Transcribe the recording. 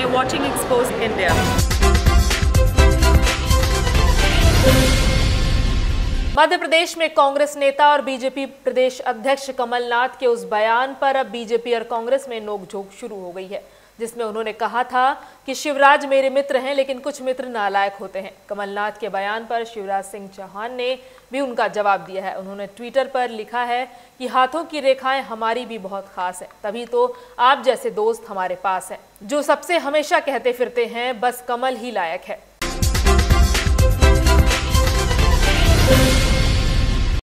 You're watching Exposed India. Madhya Pradesh में कांग्रेस नेता और बीजेपी प्रदेश अध्यक्ष कमलनाथ के उस बयान पर अब बीजेपी और कांग्रेस में नोकझोंक शुरू हो गई है, जिसमें उन्होंने कहा था कि शिवराज मेरे मित्र हैं, लेकिन कुछ मित्र नालायक होते हैं। कमलनाथ के बयान पर शिवराज सिंह चौहान ने भी उनका जवाब दिया है। उन्होंने ट्विटर पर लिखा है कि हाथों की रेखाएँ हमारी भी बहुत खास है। तभी तो आप जैसे दोस्त हमारे पास हैं, जो सबसे हमेशा कहते फिरते हैं, बस कमल ही लायक है।